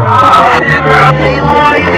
Mindfully